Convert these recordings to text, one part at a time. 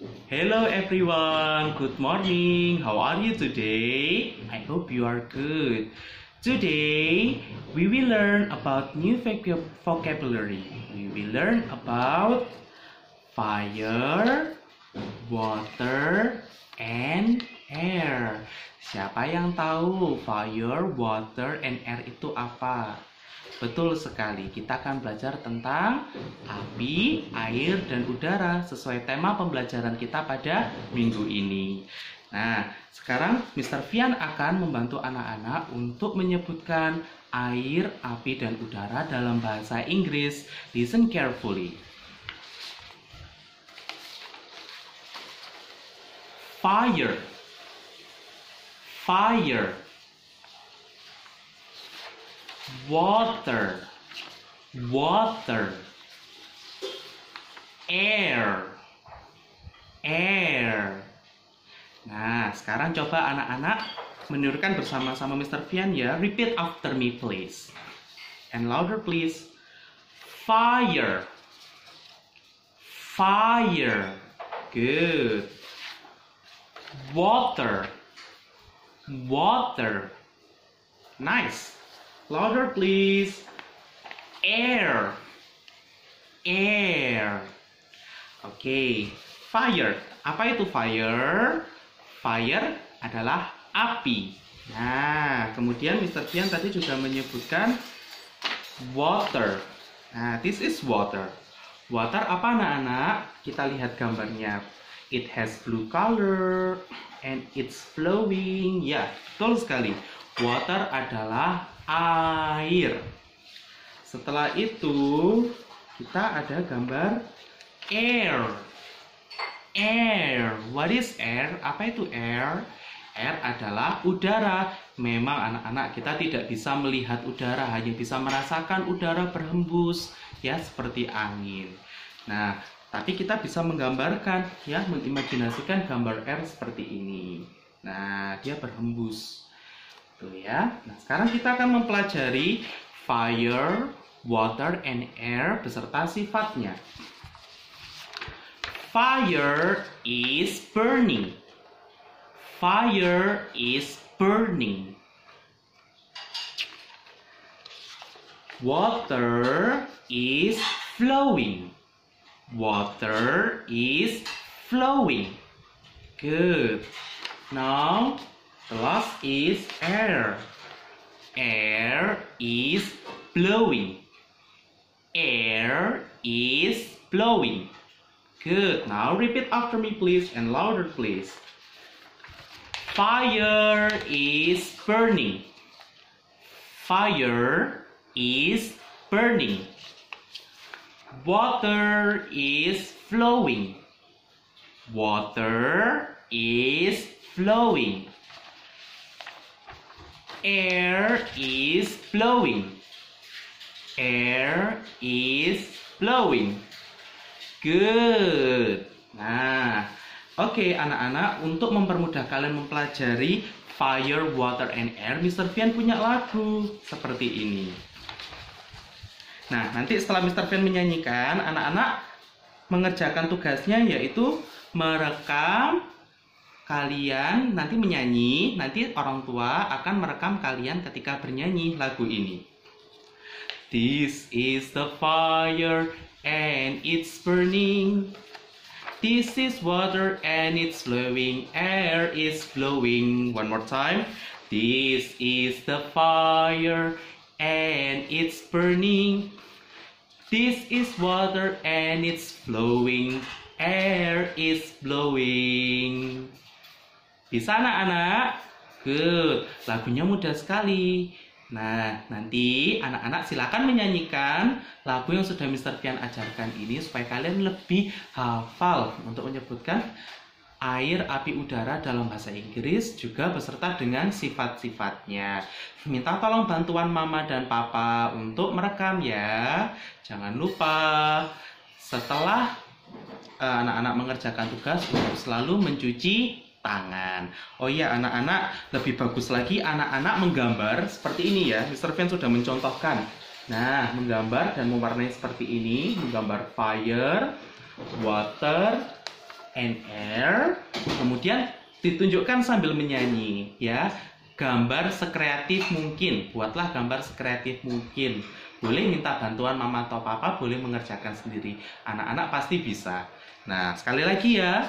Hello everyone, good morning. How are you today? I hope you are good. Today we will learn about new vocab- vocabulary. We will learn about fire, water, and air. Siapa yang tahu fire, water, and air itu apa? Betul sekali, kita akan belajar tentang api, air, dan udara sesuai tema pembelajaran kita pada minggu ini. Nah, sekarang Mr. Fian akan membantu anak-anak untuk menyebutkan air, api, dan udara dalam bahasa Inggris. Listen carefully. Fire. Fire. Water, water, air, air. Nah, sekarang coba anak-anak menirukan bersama-sama Mr. Fian ya. Repeat after me please. And louder please. Fire. Fire. Good. Water. Water. Nice. Louder please. Air. Air. Oke, okay. fire. Apa itu fire? Fire adalah api. Nah, kemudian Mr. Tian tadi juga menyebutkan water. Nah, this is water. Water apa anak-anak? Kita lihat gambarnya. It has blue color and it's flowing. Ya, betul sekali. Water adalah air. Setelah itu, kita ada gambar air. Air. What is air? Apa itu air? Air adalah udara. Memang anak-anak kita tidak bisa melihat udara, hanya bisa merasakan udara berhembus, ya seperti angin. Nah, tapi kita bisa menggambarkan, ya mengimajinasikan gambar air seperti ini. Nah, dia berhembus. Tuh ya. Nah, sekarang kita akan mempelajari fire, water, and air beserta sifatnya. Fire is burning. Fire is burning. Water is flowing. Water is flowing. Good. Now the last is air. Air is blowing. Air is blowing. Good. Now repeat after me, please, and louder, please. Fire is burning. Fire is burning. Water is flowing. Water is flowing. Air is blowing. Air is blowing. Good. Nah, oke okay, anak-anak, untuk mempermudah kalian mempelajari fire, water, and air, Mr. Fian punya lagu seperti ini. Nah, nanti setelah Mr. Fian menyanyikan, anak-anak mengerjakan tugasnya yaitu merekam kalian nanti menyanyi, nanti orang tua akan merekam kalian ketika bernyanyi lagu ini. This is the fire and it's burning. This is water and it's flowing, air is flowing. One more time. This is the fire and it's burning. This is water and it's flowing, air is blowing. Bisa anak-anak? Good. Lagunya mudah sekali. Nah, nanti anak-anak silakan menyanyikan lagu yang sudah Mr. Pian ajarkan ini supaya kalian lebih hafal untuk menyebutkan air, api, udara dalam bahasa Inggris juga beserta dengan sifat-sifatnya. Minta tolong bantuan mama dan papa untuk merekam ya. Jangan lupa setelah eh, anak-anak uh, mengerjakan tugas untuk selalu mencuci tangan. Oh iya anak-anak lebih bagus lagi anak-anak menggambar seperti ini ya. Mr. Van sudah mencontohkan. Nah, menggambar dan mewarnai seperti ini, menggambar fire, water, and air. Kemudian ditunjukkan sambil menyanyi ya. Gambar sekreatif mungkin. Buatlah gambar sekreatif mungkin. Boleh minta bantuan mama atau papa, boleh mengerjakan sendiri. Anak-anak pasti bisa. Nah, sekali lagi ya.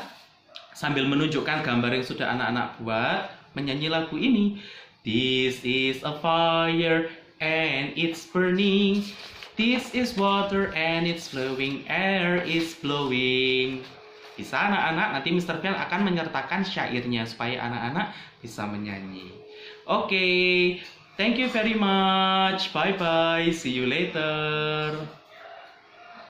Sambil menunjukkan gambar yang sudah anak-anak buat, menyanyi lagu ini. This is a fire and it's burning. This is water and it's flowing, air is blowing. Bisa anak-anak, nanti Mr. Bell akan menyertakan syairnya supaya anak-anak bisa menyanyi. Oke, okay. thank you very much. Bye-bye. See you later.